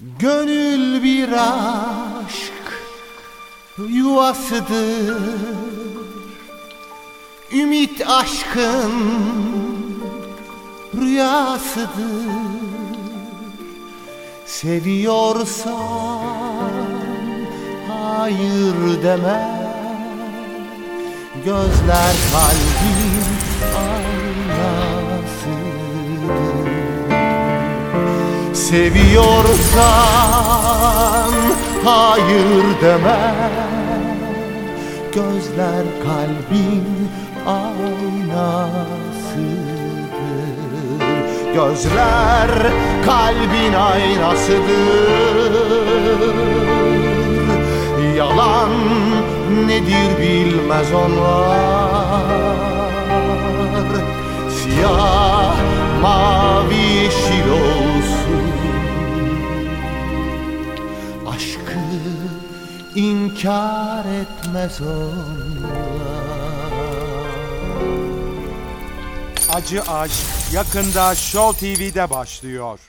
Gönül bir aşk yuvasıdır. Ümit aşkın rüyasıdır. Seviyorsan hayır deme. Gözler kalbin aynasıdır Seviyorsan hayır deme. Gözler kalbin aynasıdır. Gözler kalbin aynasıdır. Yalan nedir bilmez onlar Aşkı inkar etmez onlar Acı Aşk yakında Show TV'de başlıyor.